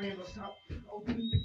I was not opening.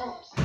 Oops.